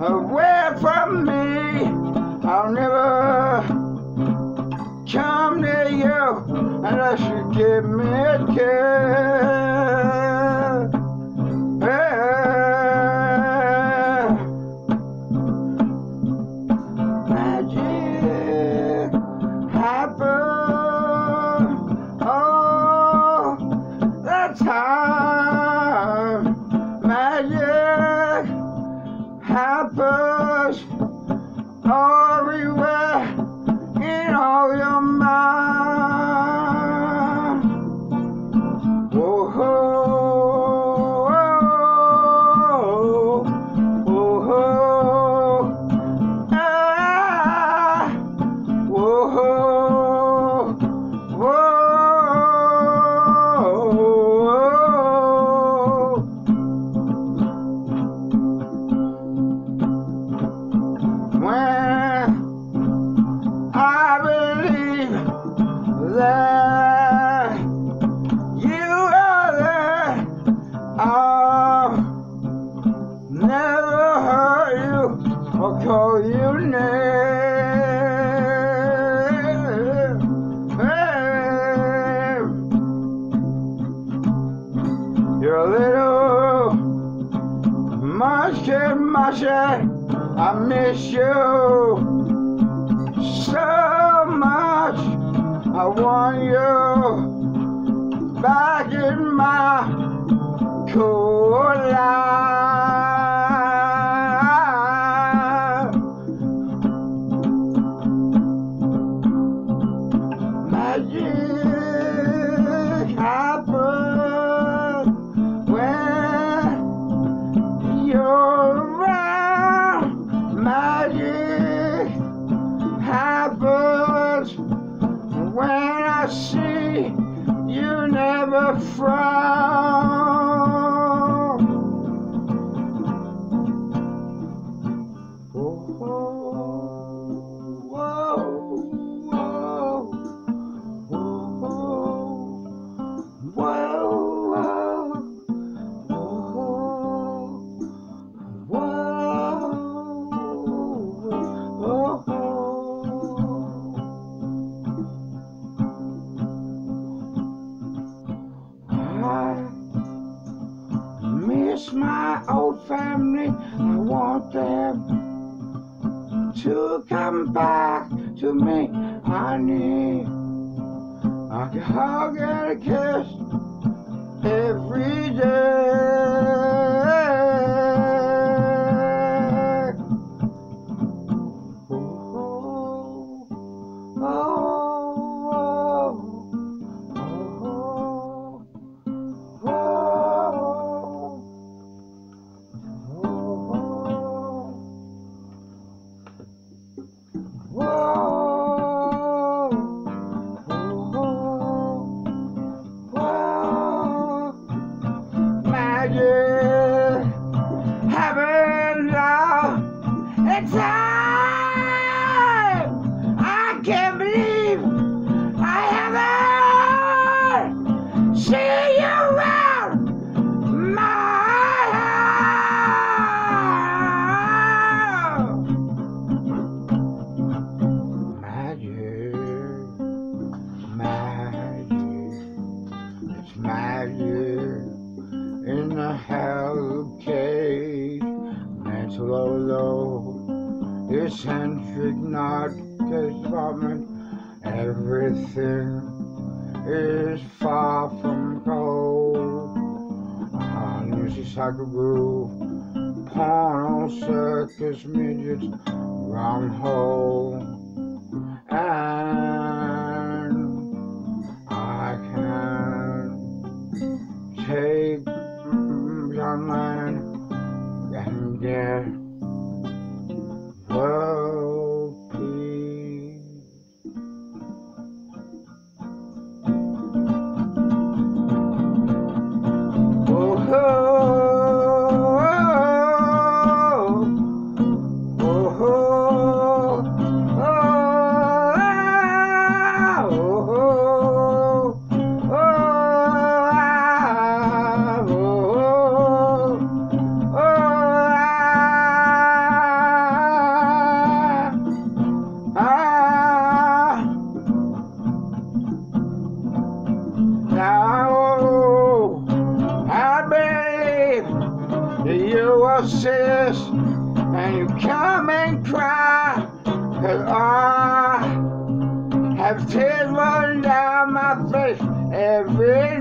away from me. I'll never come near you unless you give me a kiss. Happens everywhere call you name. You're a little mushy, mushy. I miss you so much. I want you back in my cool life. I want them to come back to me. I need a hug and a kiss every day. Time. I can't believe I haven't seen you around my house. Magic, magic, it's magic in the Hellcage. Mental low, eccentric, not case department. Everything is far from cold. Ah, music cycle groove, porno circus midgets, round hole. And I can take John Lennon and get and cry, cause I have tears running down my face every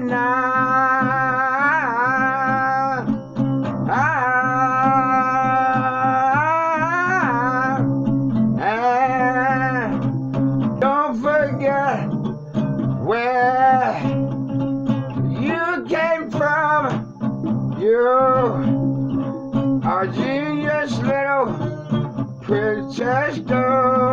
precious girl.